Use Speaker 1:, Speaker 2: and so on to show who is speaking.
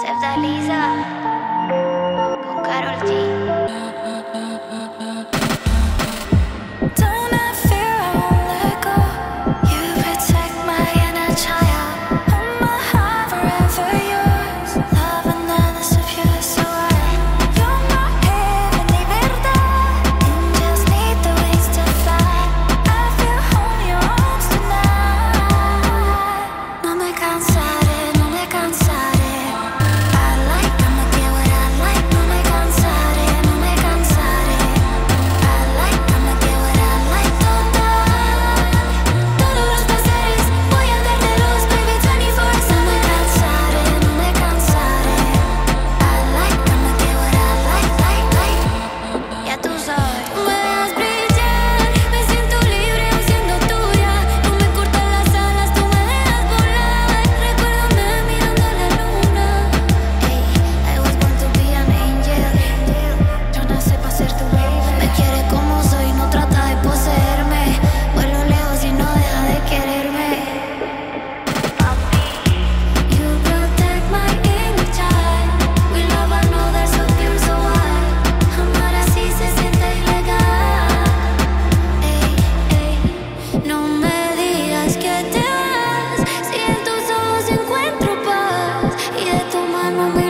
Speaker 1: Sevda Liza I'm away.